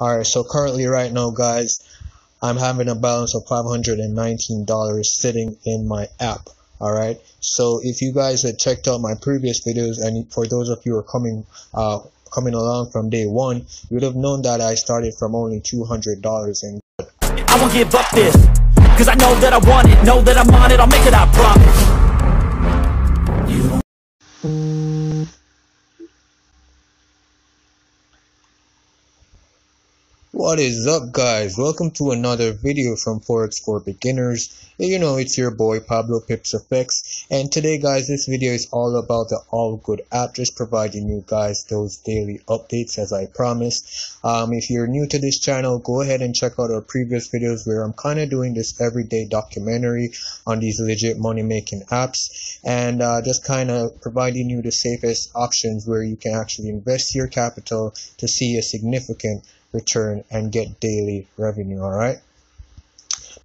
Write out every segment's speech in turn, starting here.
Alright, so currently right now guys, I'm having a balance of $519 sitting in my app. Alright, so if you guys had checked out my previous videos and for those of you who are coming uh, coming along from day one, you would have known that I started from only $200 and I won't give up this, cause I know that I want it, know that I'm on it, I'll make it, I promise. You don't What is up guys? Welcome to another video from Forex for Beginners. You know it's your boy Pablo Pips FX and today guys this video is all about the All Good app just providing you guys those daily updates as I promised. Um, if you're new to this channel go ahead and check out our previous videos where I'm kind of doing this everyday documentary on these legit money making apps and uh, just kind of providing you the safest options where you can actually invest your capital to see a significant return and get daily revenue all right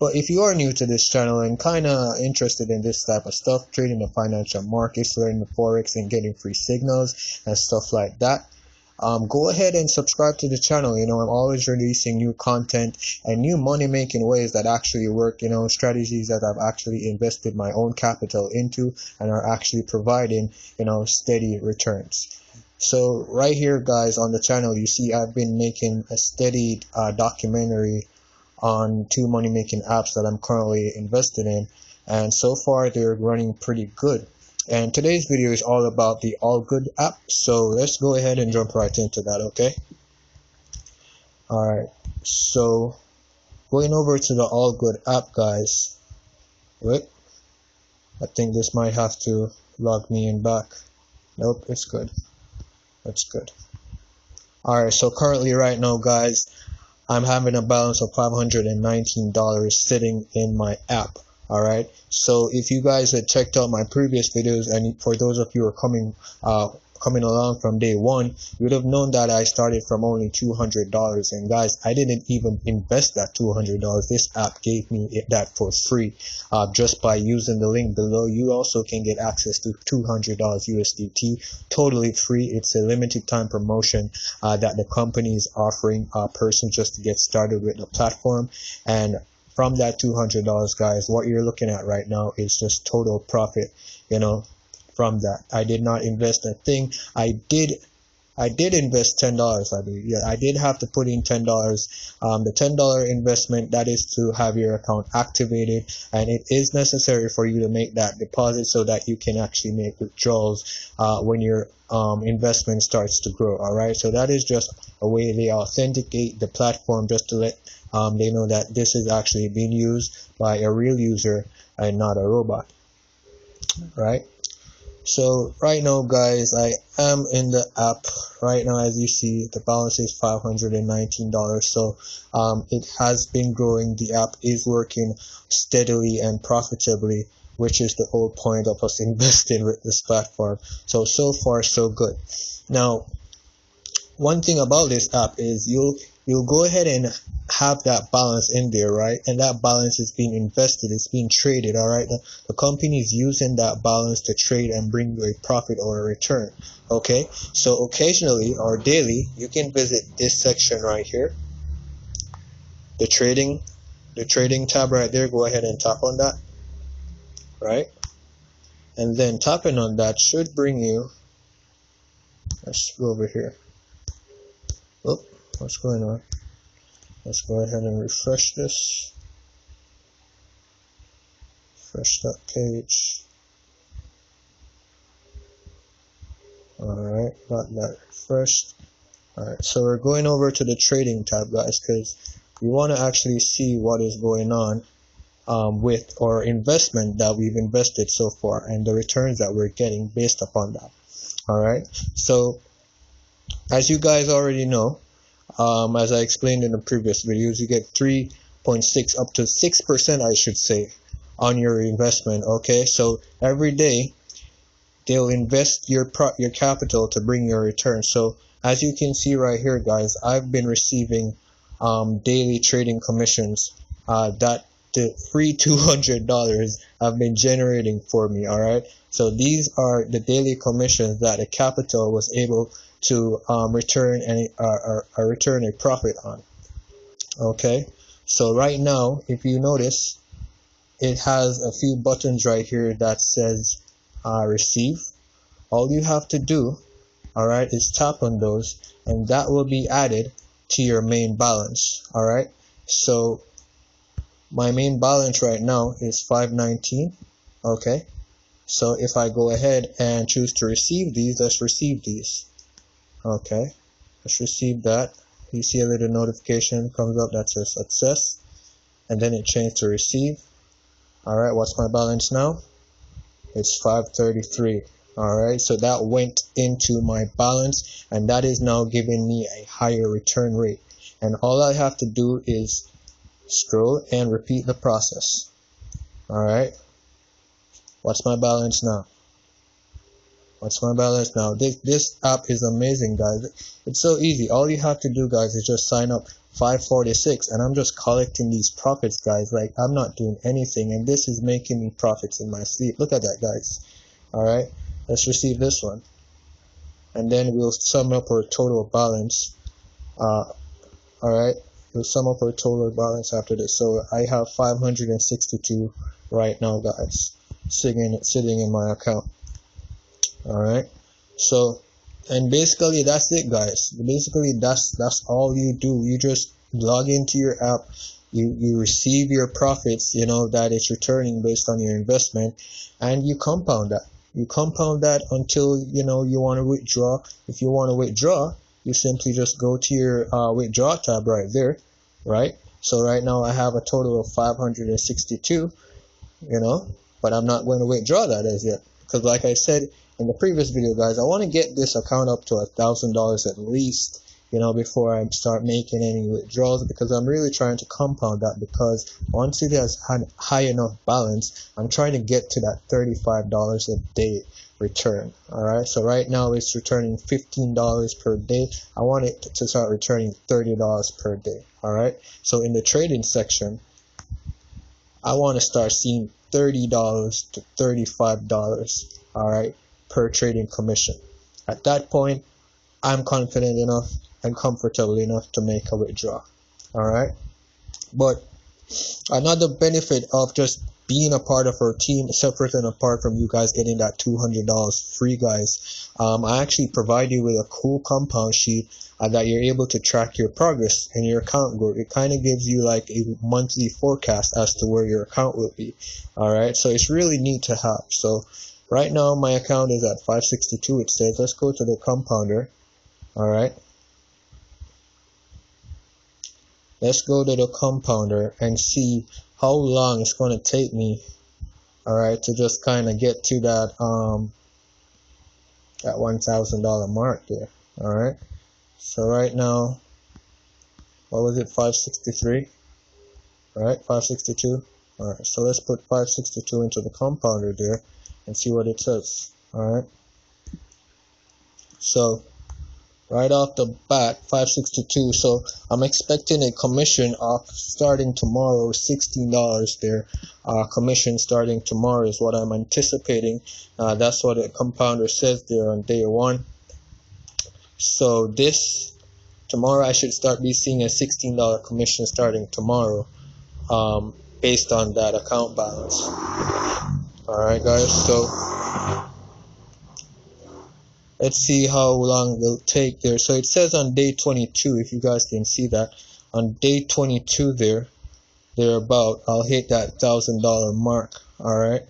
but if you are new to this channel and kind of interested in this type of stuff trading the financial markets learning the forex and getting free signals and stuff like that um, go ahead and subscribe to the channel you know i'm always releasing new content and new money making ways that actually work you know strategies that i've actually invested my own capital into and are actually providing you know steady returns so right here guys on the channel you see I've been making a steady uh, documentary on two money making apps that I'm currently invested in and so far they're running pretty good. And today's video is all about the all good app so let's go ahead and jump right into that okay? Alright so going over to the all good app guys. Wait. I think this might have to log me in back. Nope it's good that's good. Alright, so currently right now guys, I'm having a balance of $519 sitting in my app. Alright, so if you guys had checked out my previous videos and for those of you who are coming uh, coming along from day one, you would have known that I started from only $200. And guys, I didn't even invest that $200. This app gave me that for free uh, just by using the link below. You also can get access to $200 USDT totally free. It's a limited time promotion uh, that the company is offering a person just to get started with the platform. And from that $200 guys what you're looking at right now is just total profit you know from that. I did not invest a thing. I did I did invest ten dollars, I believe. Yeah, I did have to put in ten dollars. Um, the ten dollar investment that is to have your account activated, and it is necessary for you to make that deposit so that you can actually make withdrawals uh, when your um, investment starts to grow. All right, so that is just a way they authenticate the platform just to let um, they know that this is actually being used by a real user and not a robot. Right so right now guys i am in the app. Right now as you see the balance is 519 dollars. So um, it has been growing. The app is working steadily and profitably which is the whole point of us investing with this platform. So so far so good. Now one thing about this app is you'll you'll go ahead and have that balance in there, right? And that balance is being invested, it's being traded, all right? The, the company is using that balance to trade and bring you a profit or a return, okay? So occasionally or daily, you can visit this section right here, the trading, the trading tab right there. Go ahead and tap on that, right? And then tapping on that should bring you. Let's go over here. Oh, what's going on? Let's go ahead and refresh this. Refresh that page. Alright, got that refreshed. Alright, so we're going over to the trading tab, guys, because we want to actually see what is going on um, with our investment that we've invested so far and the returns that we're getting based upon that. Alright, so as you guys already know, um, as I explained in the previous videos, you get 3.6 up to 6%, I should say, on your investment. Okay, so every day they'll invest your pro your capital to bring your return. So as you can see right here, guys, I've been receiving um, daily trading commissions uh, that the free $200 have been generating for me. All right, so these are the daily commissions that the capital was able to um, return any uh, or return a profit on. Okay, so right now, if you notice, it has a few buttons right here that says uh, receive. All you have to do, all right, is tap on those, and that will be added to your main balance. All right, so my main balance right now is 519. Okay, so if I go ahead and choose to receive these, let's receive these. Okay, let's receive that. You see a little notification comes up that says success, and then it changed to receive. All right, what's my balance now? It's 533. All right, so that went into my balance, and that is now giving me a higher return rate. And all I have to do is scroll and repeat the process. All right, What's my balance now? What's my balance now? This this app is amazing, guys. It's so easy. All you have to do, guys, is just sign up 546 and I'm just collecting these profits, guys. Like I'm not doing anything and this is making me profits in my sleep. Look at that, guys. All right. Let's receive this one. And then we'll sum up our total balance. Uh, all right. We'll sum up our total balance after this. So I have 562 right now, guys sitting sitting in my account. All right. So, and basically that's it, guys. Basically that's that's all you do. You just log into your app. You you receive your profits. You know that it's returning based on your investment, and you compound that. You compound that until you know you want to withdraw. If you want to withdraw, you simply just go to your uh, withdraw tab right there, right? So right now I have a total of 562. You know, but I'm not going to withdraw that as yet because like I said in the previous video guys I want to get this account up to a thousand dollars at least you know before I start making any withdrawals because I'm really trying to compound that because once it has had high enough balance I'm trying to get to that $35 a day return all right so right now it's returning $15 per day. I want it to start returning $30 per day all right so in the trading section I want to start seeing $30 to $35, all right, per trading commission. At that point, I'm confident enough and comfortable enough to make a withdrawal, all right? But another benefit of just being a part of our team, separate and apart from you guys getting that $200 free, guys, um, I actually provide you with a cool compound sheet uh, that you're able to track your progress and your account growth. It kind of gives you like a monthly forecast as to where your account will be. All right, so it's really neat to have. So right now my account is at 562. It says let's go to the compounder. All right. Let's go to the compounder and see how long it's going to take me all right to just kind of get to that um that $1000 mark there all right so right now, what was it, 563? Right, 562? Alright, so let's put 562 into the compounder there and see what it says. Alright. So, right off the bat, 562. So, I'm expecting a commission of starting tomorrow, $16 there. Uh, commission starting tomorrow is what I'm anticipating. Uh, that's what the compounder says there on day one. So this tomorrow I should start be seeing a $16 commission starting tomorrow um, based on that account balance. Alright guys, so let's see how long it'll take there. So it says on day 22, if you guys can see that, on day 22 there, there about, I'll hit that $1,000 mark. Alright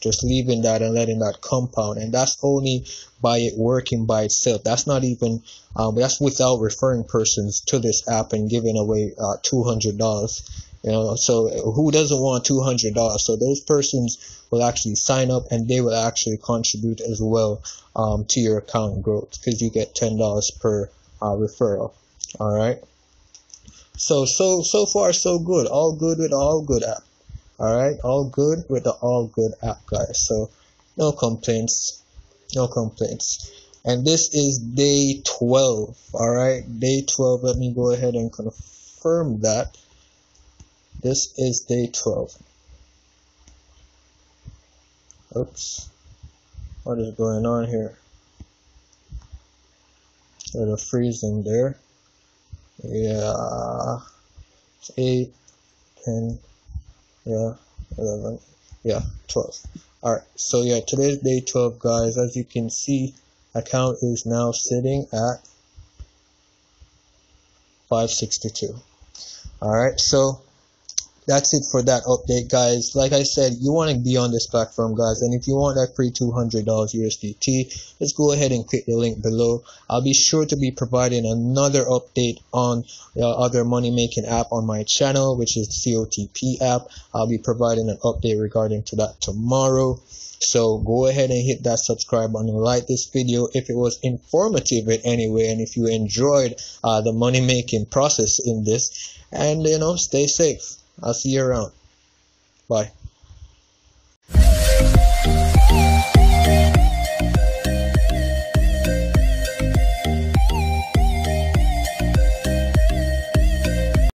just leaving that and letting that compound and that's only by it working by itself that's not even um, that's without referring persons to this app and giving away uh, $200 you know so who doesn't want $200 so those persons will actually sign up and they will actually contribute as well um, to your account growth because you get $10 per uh, referral all right so so so far so good all good with all good app Alright, all good with the all good app guys. So no complaints. No complaints. And this is day 12. Alright, day 12. Let me go ahead and confirm that. This is day 12. Oops. What is going on here? So the freezing there. Yeah. It's 8, 10, yeah, 11, yeah, 12. Alright, so yeah, today's day 12, guys. As you can see, account is now sitting at 562. Alright, so that's it for that update guys. Like i said you want to be on this platform guys and if you want that free $200 usdt just go ahead and click the link below. I'll be sure to be providing another update on the other money making app on my channel which is cotp app. I'll be providing an update regarding to that tomorrow. So go ahead and hit that subscribe button like this video if it was informative in any way and if you enjoyed uh, the money making process in this. And you know stay safe I'll see you around. Bye.